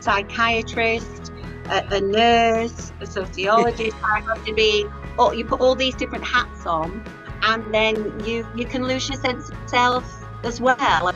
psychiatrist, a, a nurse, a sociologist. I have to be. Or you put all these different hats on, and then you you can lose your sense of self as well.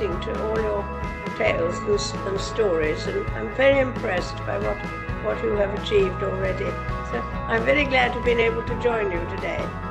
Listening to all your tales and, and stories, and I'm very impressed by what, what you have achieved already. So I'm very glad to have been able to join you today.